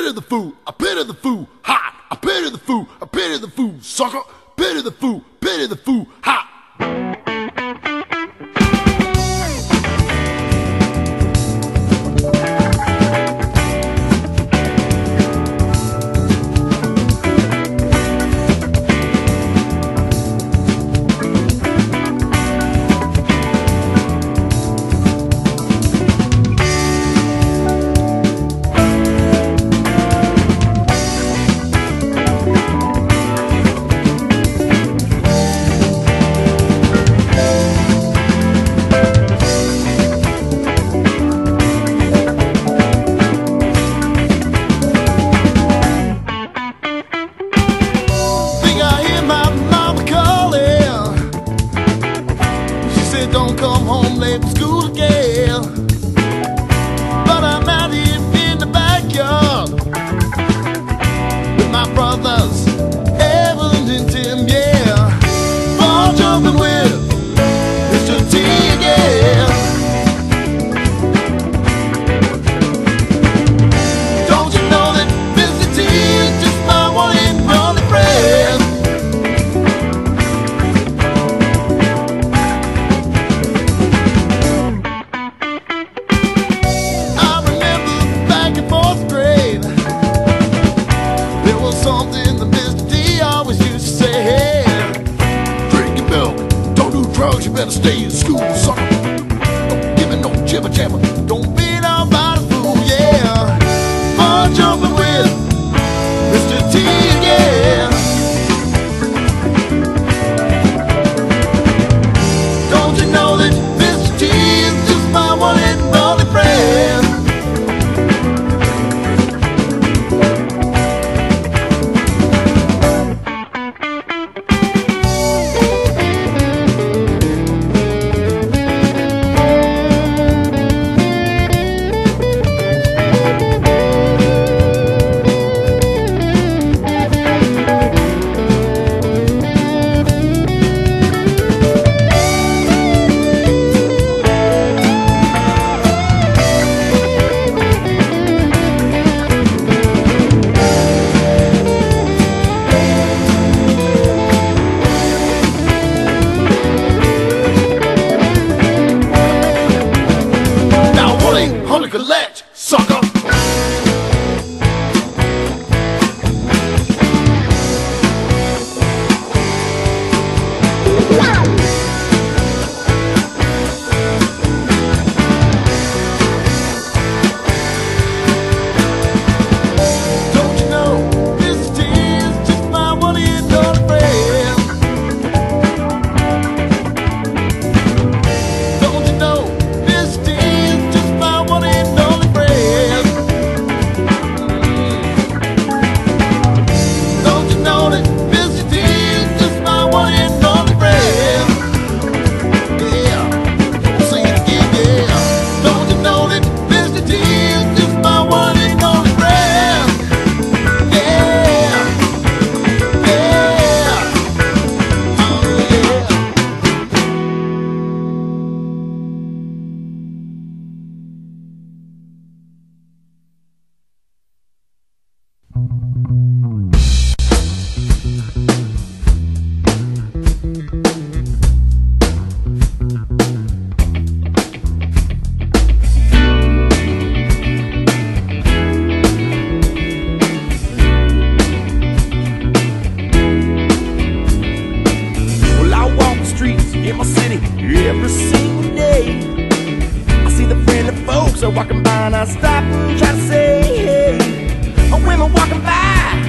pity the fool, I pity the fool, ha! I pity the fool, I pity the fool, sucker. Pity the fool, pity the fool, ha! come home late from school, again. chibber, chibber. Don't be no bottle fool, yeah. Fun jumping. every single day. I see the friendly folks are walking by and I stop and try to say, hey. Oh, women walking by.